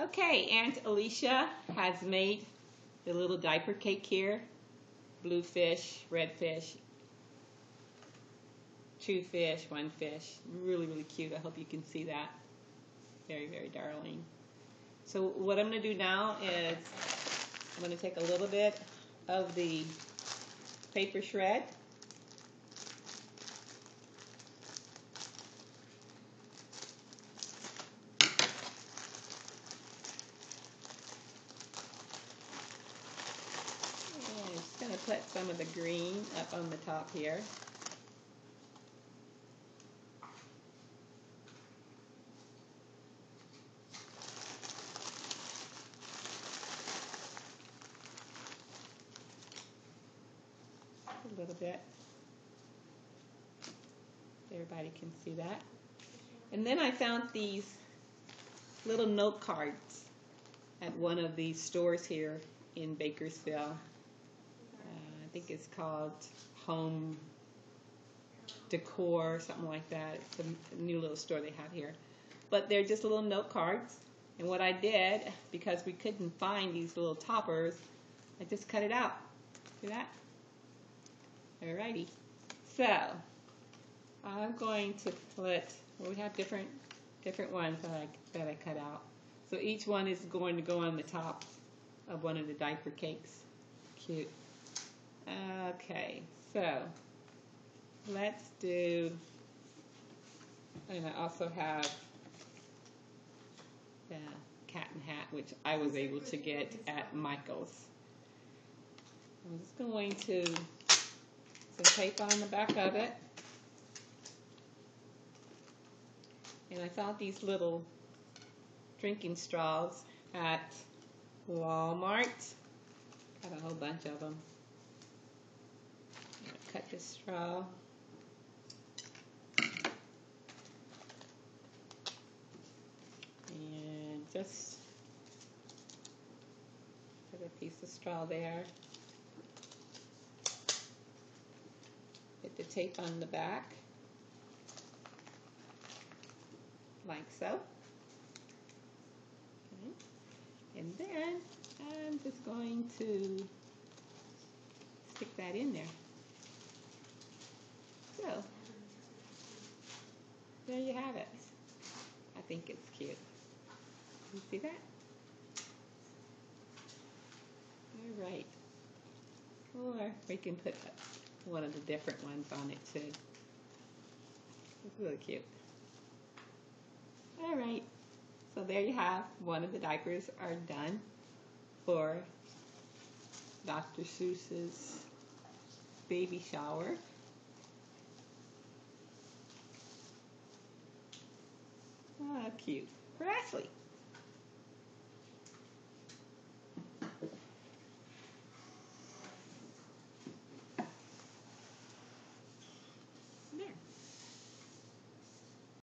Okay, Aunt Alicia has made the little diaper cake here. Blue fish, red fish, two fish, one fish. Really, really cute. I hope you can see that. Very, very darling. So what I'm going to do now is I'm going to take a little bit of the paper shred going to put some of the green up on the top here. A little bit. Everybody can see that. And then I found these little note cards at one of these stores here in Bakersville. I think it's called Home Decor, something like that. It's a new little store they have here. But they're just little note cards. And what I did, because we couldn't find these little toppers, I just cut it out. See that? Alrighty. So, I'm going to put, well, we have different different ones that I, that I cut out. So each one is going to go on the top of one of the diaper cakes. Cute. Okay, so let's do, and I also have the cat and hat, which I was able to get at Michael's. I'm just going to some tape on the back of it. And I found these little drinking straws at Walmart. Got a whole bunch of them cut the straw. And just put a piece of straw there. Put the tape on the back, like so. And then I'm just going to stick that in there. There you have it. I think it's cute. You see that? All right. Or we can put one of the different ones on it too. It's really cute. All right. So there you have one of the diapers are done for Dr. Seuss's baby shower. Ah, cute. Ashley.